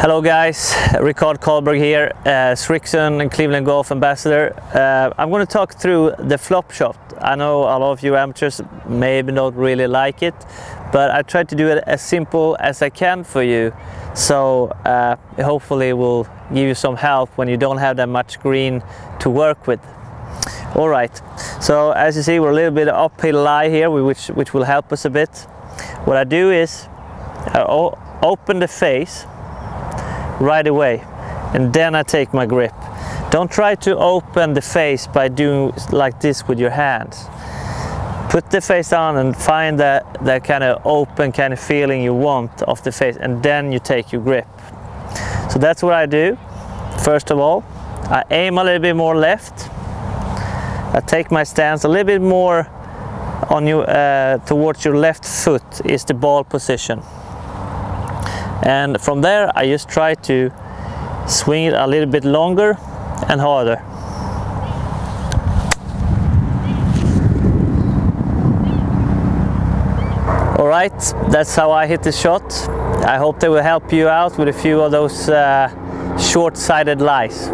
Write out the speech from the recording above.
Hello guys, Rikard Karlberg here, uh, Srixon and Cleveland Golf Ambassador. Uh, I'm going to talk through the flop shot. I know a lot of you amateurs maybe not really like it, but I try to do it as simple as I can for you. So uh, hopefully it will give you some help when you don't have that much green to work with. All right, so as you see we're a little bit uphill lie here, which, which will help us a bit. What I do is I open the face right away and then I take my grip. Don't try to open the face by doing like this with your hands. Put the face on and find that, that kind of open kind of feeling you want of the face and then you take your grip. So that's what I do. First of all, I aim a little bit more left. I take my stance a little bit more on you uh, towards your left foot is the ball position and from there I just try to swing it a little bit longer and harder. Alright, that's how I hit the shot. I hope they will help you out with a few of those uh, short-sighted lies.